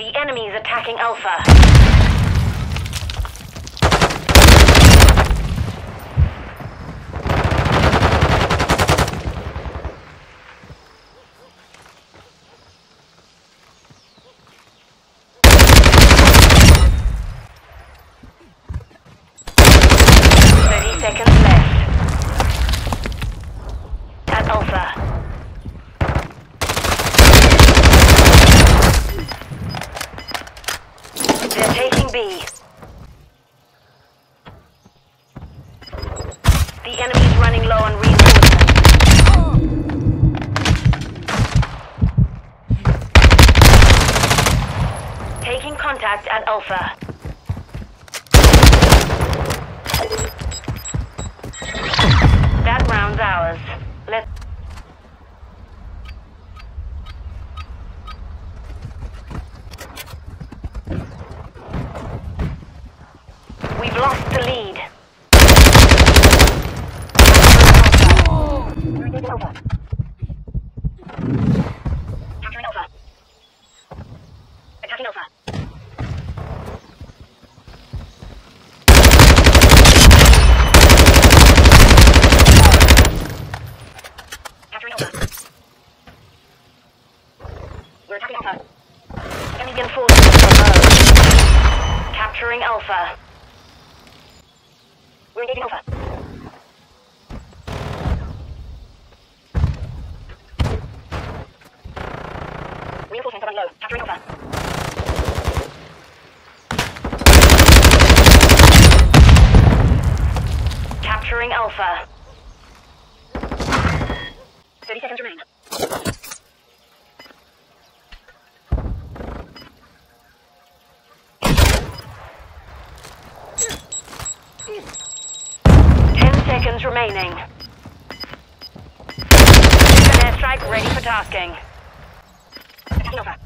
The enemy's attacking Alpha. Thirty seconds left. At Alpha. They're taking B. The enemy's running low on reinforcements. Taking contact at Alpha. That round's ours. Let We've lost the lead. We're attacking Alpha. Capturing Alpha. We're engaging Alpha. Reinforcements are low. Capturing Capturing Alpha. 30 seconds remain. Ten seconds remaining. Airstrike ready for tasking. Attacking Alpha.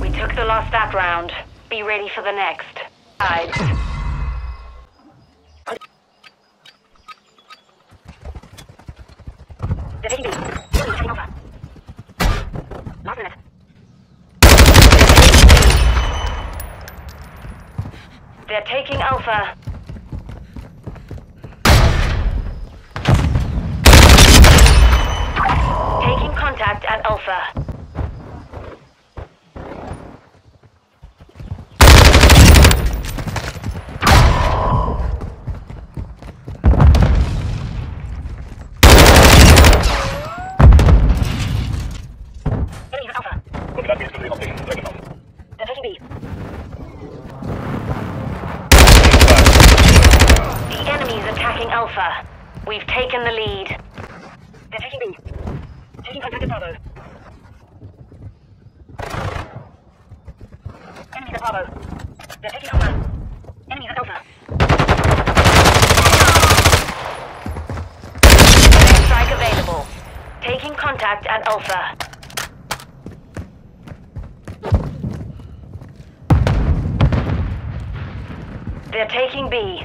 We took the lost that round. Be ready for the next. Minute. They're taking Alpha. Taking contact at Alpha. Enemies at Alpha. Looking at me, it's going to be on station. Second off. They're taking B. The enemy's attacking Alpha. We've taken the lead. They're taking B. Taking contact at Bravo. Enemies at Bravo. They're taking Alpha. Enemies at Alpha. Strike available. Taking contact at Alpha. They're taking B.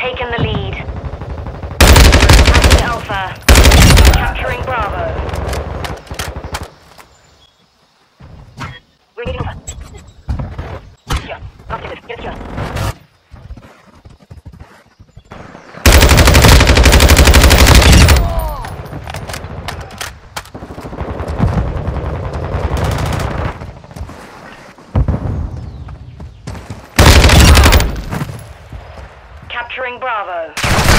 taken the lead. Alpha. Capturing Bravo. We're. Secure. Locked in. Get it Capturing Bravo.